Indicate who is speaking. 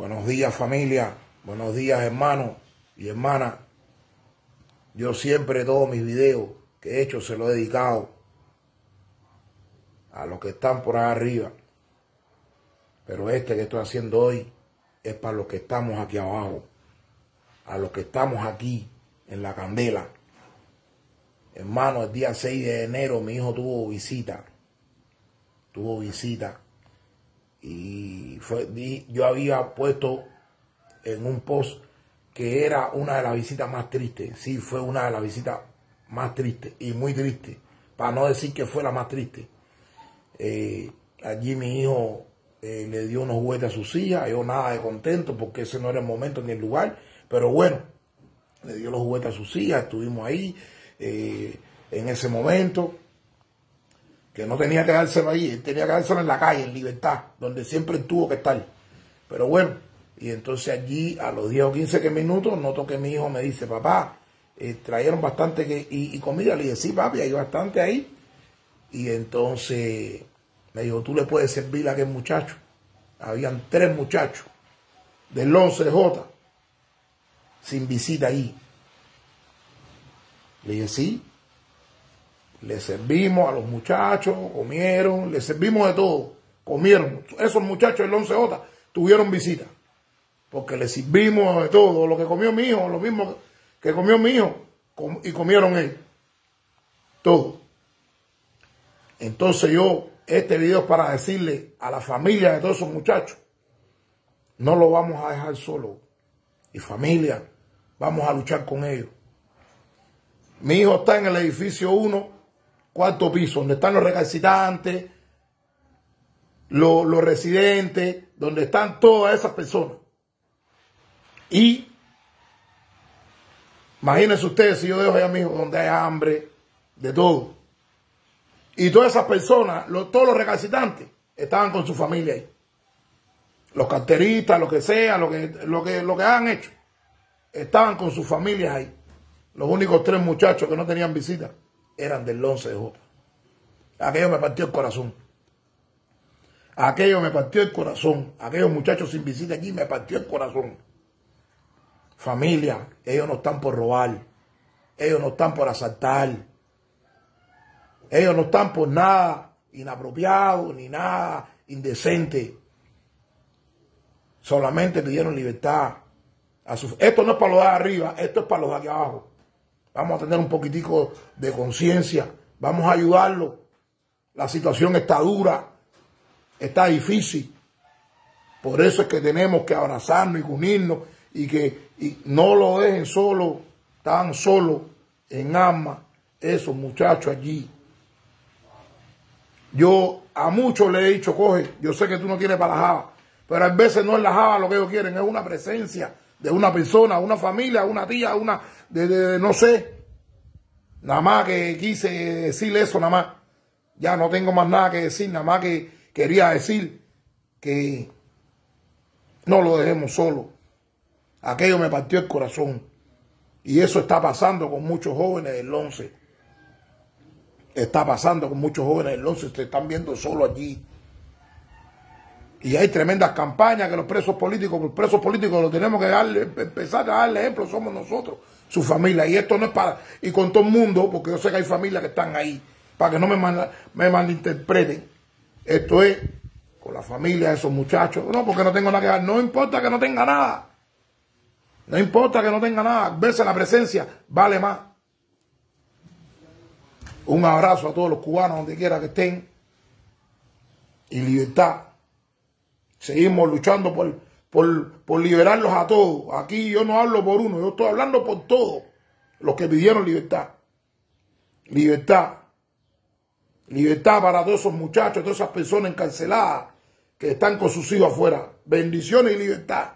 Speaker 1: Buenos días familia, buenos días hermanos y hermanas. Yo siempre todos mis videos que he hecho se lo he dedicado a los que están por arriba. Pero este que estoy haciendo hoy es para los que estamos aquí abajo, a los que estamos aquí en la candela. Hermano, el día 6 de enero mi hijo tuvo visita. Tuvo visita y fue, yo había puesto en un post que era una de las visitas más tristes. Sí, fue una de las visitas más tristes y muy triste, para no decir que fue la más triste. Eh, allí mi hijo eh, le dio unos juguetes a sus hijas, yo nada de contento porque ese no era el momento ni el lugar, pero bueno, le dio los juguetes a sus hijas, estuvimos ahí eh, en ese momento que no tenía que dárselo ahí, tenía que dárselo en la calle, en libertad, donde siempre tuvo que estar. Pero bueno, y entonces allí a los 10 o 15 minutos noto que mi hijo me dice, papá, eh, trajeron bastante que, y, comida. Le dije, sí, papi, hay bastante ahí. Y entonces me dijo, tú le puedes servir a aquel muchacho. Habían tres muchachos del 11J sin visita ahí. Le dije, sí, le servimos a los muchachos, comieron, le servimos de todo, comieron. Esos muchachos del 11J tuvieron visita, porque le servimos de todo, lo que comió mi hijo, lo mismo que comió mi hijo, y comieron él. Todo. Entonces yo, este video es para decirle a la familia de todos esos muchachos, no lo vamos a dejar solo. Y familia, vamos a luchar con ellos. Mi hijo está en el edificio 1 cuarto piso, donde están los recalcitrantes, los, residentes, donde están todas esas personas. Y imagínense ustedes si yo dejo a mi hijo donde hay hambre, de todo. Y todas esas personas, todos los recalcitrantes, estaban con su familia ahí. Los carteristas, lo que sea, lo que, lo que, lo que han hecho, estaban con sus familias ahí. Los únicos tres muchachos que no tenían visita eran del 11J. Aquello me partió el corazón. Aquello me partió el corazón. Aquellos muchachos sin visita aquí me partió el corazón. Familia, ellos no están por robar. Ellos no están por asaltar. Ellos no están por nada inapropiado ni nada indecente. Solamente pidieron libertad. Esto no es para los de arriba, esto es para los de aquí abajo. Vamos a tener un poquitico de conciencia. Vamos a ayudarlo. La situación está dura. Está difícil. Por eso es que tenemos que abrazarnos y unirnos y que no lo dejen solo, tan solo en alma, esos muchachos allí. Yo a muchos le he dicho, coge, yo sé que tú no tienes para la java, pero a veces no es la java lo que ellos quieren, es una presencia de una persona, una familia, una tía, una, de, no sé. Nada más que quise decirle eso, nada más. Ya no tengo más nada que decir, nada más que quería decir que no lo dejemos solo. Aquello me partió el corazón. Y eso está pasando con muchos jóvenes del 11. Está pasando con muchos jóvenes del 11. Se están viendo solo allí. Y hay tremendas campañas que los presos políticos, los presos políticos lo tenemos que darle, empezar a darle ejemplo, somos nosotros, su familia. Y esto no es para, y con todo el mundo, porque yo sé que hay familias que están ahí, para que no me, me malinterpreten. Esto es con la familia de esos muchachos. No, porque no tengo nada que dar. No importa que no tenga nada. No importa que no tenga nada. Verse la presencia vale más. Un abrazo a todos los cubanos donde quiera que estén. Y libertad. Seguimos luchando por, por, liberarlos a todos. Aquí yo no hablo por uno, yo estoy hablando por todos los que pidieron libertad. Libertad. Libertad para todos esos muchachos, todas esas personas encarceladas que están con sus hijos afuera. Bendiciones y libertad.